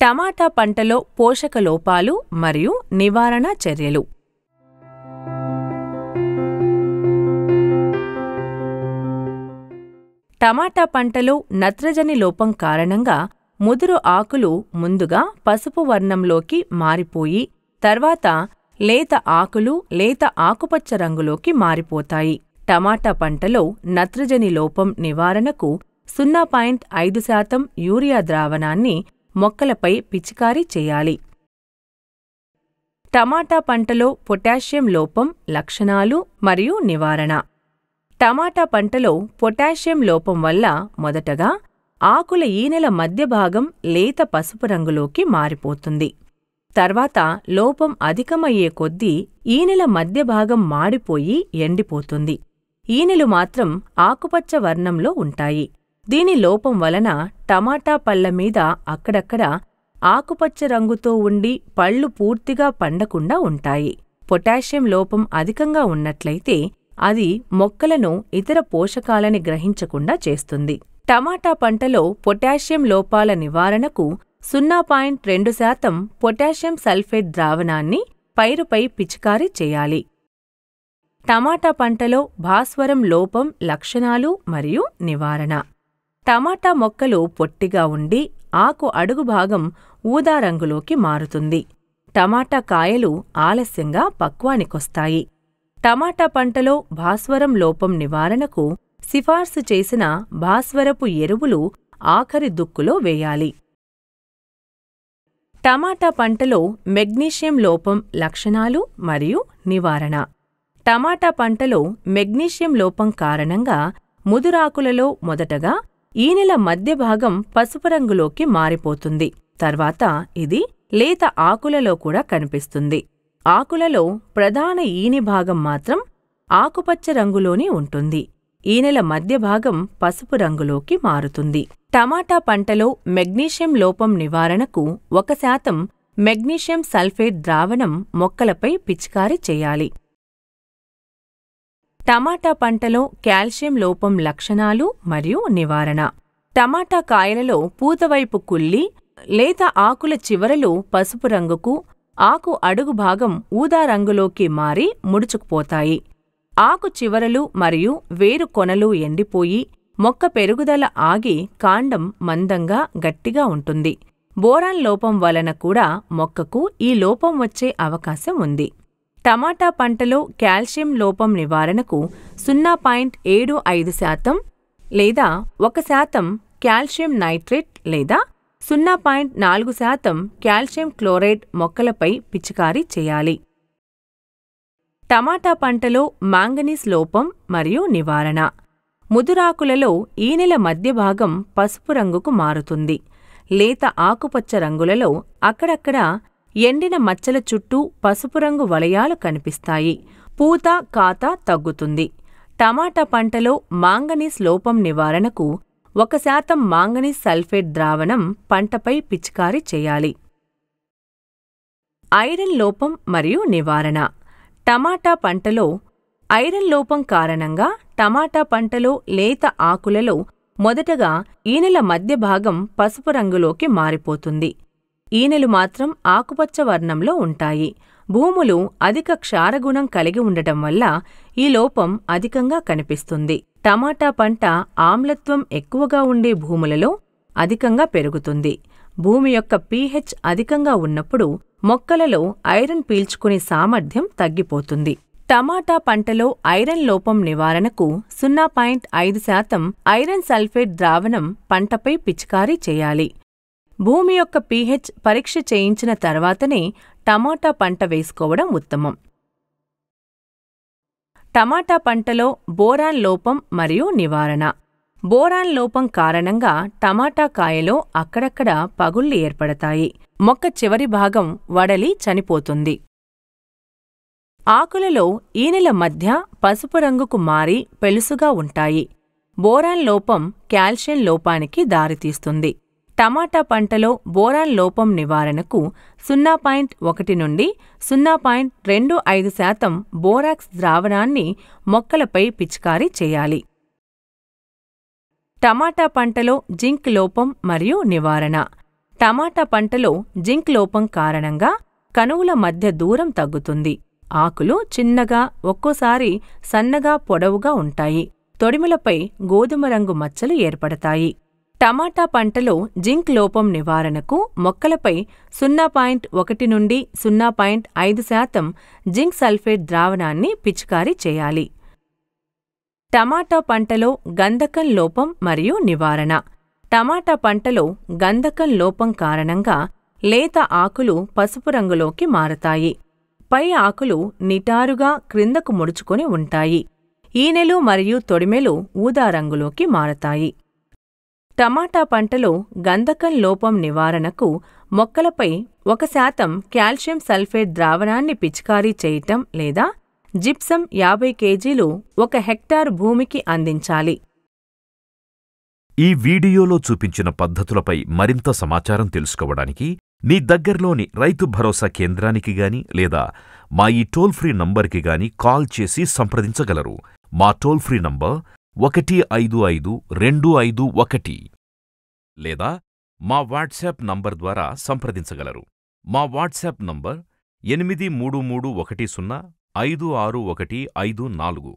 టమాటా పంటలో పోషక లోపాలు మరియు నివారణ చర్యలు. టమాటా పంటలో నత్రజని లోపం కారణంగా ముదురు ఆకులు ముందుగా పసుపు వర్ణంలోకి మారిపోయి తర్వాత లేత ఆకులు లేత ఆకుపచ్చ రంగులోకి మారిపోతాయి. టమాటా పంటలో నత్రజని లోపం నివారణకు సున్నా పాయింట్ ఐదు శాతం యూరియా ద్రావణాన్ని మొక్కలపై పిచికారీ చేయాలి. టమాటా పంటలో పొటాషియం లోపం లక్షణాలు మరియు నివారణ. టమాటా పంటలో పొటాషియం లోపం వల్ల మొదటగా ఆకుల ఈనెల మధ్య భాగం లేత పసుపు రంగులోకి మారిపోతుంది. తర్వాత లోపం అధికమయ్యే కొద్దీ ఈనెల మధ్య భాగం మాడిపోయి ఎండిపోతుంది. ఈనెలు మాత్రం ఆకుపచ్చ వర్ణంలో ఉంటాయి. దీని లోపం వలన టమాటా పళ్ళ మీద అక్కడక్కడ ఆకుపచ్చ రంగుతో ఉండి పళ్ళు పూర్తిగా పండకుండా ఉంటాయి. పొటాషియం లోపం అధికంగా ఉన్నట్లయితే అది మొక్కలను ఇతర పోషకాలని గ్రహించకుండా చేస్తుంది. టమాటా పంటలో పొటాషియం లోపాల నివారణకు సున్నా పాయింట్ రెండు శాతం పొటాషియం సల్ఫేట్ ద్రావణాన్ని పైరుపై పిచికారీ చేయాలి. టమాటా పంటలో భాస్వరం లోపం లక్షణాలు మరియు నివారణ. టమాటా మొక్కలు పొట్టిగా ఉండి ఆకు అడుగు భాగం ఊదా రంగులోకి మారుతుంది. టమాటా కాయలు ఆలస్యంగా పక్వానికొస్తాయి. టమాటా పంటలో భాస్వరం లోపం నివారణకు సిఫార్సు చేసిన భాస్వరపు ఎరువులు ఆఖరి దుక్కులో వేయాలి. టమాటా పంటలో మెగ్నీషియం లోపం లక్షణాలు మరియు నివారణ. టమాటా పంటలో మెగ్నీషియం లోపం కారణంగా ముదురాకులలో మొదటగా ఈనెల మధ్య భాగం పసుపు రంగులోకి మారిపోతుంది. తర్వాత ఇది లేత ఆకులలో కూడా కనిపిస్తుంది. ఆకులలో ప్రధాన ఈని భాగం మాత్రం ఆకుపచ్చ రంగులోనే ఉంటుంది. ఈనెల మధ్య భాగం పసుపు రంగులోకి మారుతుంది. టమాటా పంటలో మెగ్నీషియం లోపం నివారణకు ఒక శాతం మెగ్నీషియం సల్ఫేట్ ద్రావణం మొక్కలపై పిచికారీ చేయాలి. టమాటా పంటలో కాల్షియం లోపం లక్షణాలు మరియు నివారణ. టమాటా కాయలలో పూతవైపు కుళ్ళి లేత ఆకుల చివరలు పసుపు రంగుకు ఆకు అడుగు భాగం ఊదా రంగులోకి మారి ముడుచుకుపోతాయి. ఆకు చివరలు మరియు వేరు కొనలు ఎండిపోయి మొక్క పెరుగుదల ఆగి కాండం మందంగా గట్టిగా ఉంటుంది. బోరాన్ లోపం వలన కూడా మొక్కకు ఈ లోపం వచ్చే అవకాశం ఉంది. టమాటా పంటలో కాల్షియం లోపం నివారణకు సున్నా పాయింట్ ఏడు ఐదు శాతం లేదా ఒక శాతం కాల్షియం నైట్రేట్ లేదా సున్నా పాయింట్ నాలుగు శాతం కాల్షియం క్లోరైడ్ మొక్కలపై పిచికారీ చేయాలి. టమాటా పంటలో మాంగనీస్ లోపం మరియు నివారణ. ముదురాకులలో ఈనెల మధ్య భాగం పసుపు రంగుకు మారుతుంది. లేత ఆకుపచ్చ రంగులలో అక్కడక్కడ ఎండిన మచ్చల చుట్టూ పసుపు రంగు వలయాలు కనిపిస్తాయి. పూత కాత తగ్గుతుంది. టమాటా పంటలో మాంగనీస్ లోపం నివారణకు ఒక శాతం మాంగనీస్ సల్ఫేట్ ద్రావణం పంటపై పిచికారీ చేయాలి. ఐరన్ లోపం మరియు నివారణ. టమాటా పంటలో ఐరన్ లోపం కారణంగా టమాటా పంటలో లేత ఆకులలో మొదటగా ఈనెల మధ్య భాగం పసుపు రంగులోకి మారిపోతుంది. ఈనెలు మాత్రం ఆకుపచ్చ వర్ణంలో ఉంటాయి. భూములు అధిక క్షారగుణం కలిగి ఉండటం వల్ల ఈ లోపం అధికంగా కనిపిస్తుంది. టమాటా పంట ఆమ్లత్వం ఎక్కువగా ఉండే భూములలో అధికంగా పెరుగుతుంది. భూమి యొక్క పీహెచ్ అధికంగా ఉన్నప్పుడు మొక్కలలో ఐరన్ పీల్చుకునే సామర్థ్యం తగ్గిపోతుంది. టమాటా పంటలో ఐరన్ లోపం నివారణకు సున్నా పాయింట్ ఐదు శాతం ఐరన్ సల్ఫేట్ ద్రావణం పంటపై పిచికారీ చేయాలి. భూమి యొక్క పీహెచ్ పరీక్ష చేయించిన తర్వాతనే టమాటా పంట వేసుకోవడం ఉత్తమం. టమాటా పంటలో బోరాన్ లోపం మరియు నివారణ. బోరాన్ లోపం కారణంగా టమాటా కాయలో అక్కడక్కడ పగుళ్ళు ఏర్పడతాయి. మొక్క చివరి భాగం వడలి చనిపోతుంది. ఆకులలో ఈనెల మధ్య పసుపు రంగుకు మారి పెలుసుగా ఉంటాయి. బోరాన్ లోపం కాల్షియం లోపానికి దారితీస్తుంది. టమాటా పంటలో బోరాన్ లోపం నివారణకు సున్నా పాయింట్ ఒకటి నుండి సున్నా పాయింట్ రెండు ఐదు శాతం బోరాక్స్ ద్రావణాన్ని మొక్కలపై పిచికారీ చేయాలి. టమాటా పంటలో జింక్ లోపం మరియు నివారణ. టమాటా పంటలో జింక్ లోపం కారణంగా కనువుల మధ్య దూరం తగ్గుతుంది. ఆకులు చిన్నగా ఒక్కోసారి సన్నగా పొడవుగా ఉంటాయి. తొడిమలపై గోధుమ రంగు మచ్చలు ఏర్పడతాయి. టమాటా పంటలో జింక్ లోపం నివారణకు మొక్కలపై సున్నా పాయింట్ ఒకటి నుండి సున్నా పాయింట్ ఐదు శాతం జింక్ సల్ఫేట్ ద్రావణాన్ని పిచికారీ చేయాలి. టమాటా పంటలో గంధకం లోపం మరియు నివారణ. టమాటా పంటలో గంధకం లోపం కారణంగా లేత ఆకులు పసుపు రంగులోకి మారతాయి. పై ఆకులు నిటారుగా క్రిందకు ముడుచుకొని ఉంటాయి. ఈనెలు మరియు తొడిమెలు ఊదా రంగులోకి మారతాయి. టమాటా పంటలో గంధకం లోపం నివారణకు మొక్కలపై ఒక శాతం కాల్షియం సల్ఫేట్ ద్రావణాన్ని పిచికారీ చేయటం లేదా జిప్సం యాభై కేజీలు ఒక హెక్టార్ భూమికి అందించాలి. ఈ వీడియోలో చూపించిన పద్ధతులపై మరింత సమాచారం తెలుసుకోవడానికి మీ దగ్గర్లోని రైతు భరోసా కేంద్రానికి గాని లేదా మా ఈ టోల్ ఫ్రీ నంబర్కి గాని కాల్ చేసి సంప్రదించగలరు. మా టోల్ ఫ్రీ నంబర్ ఒకటి ఐదు ఐదు రెండు ఐదు ఒకటి లేదా మా వాట్సాప్ నంబర్ ద్వారా సంప్రదించగలరు. మా వాట్సాప్ నంబర్ ఎనిమిది మూడు మూడు ఒకటి సున్నా ఐదు ఆరు ఒకటి ఐదు నాలుగు.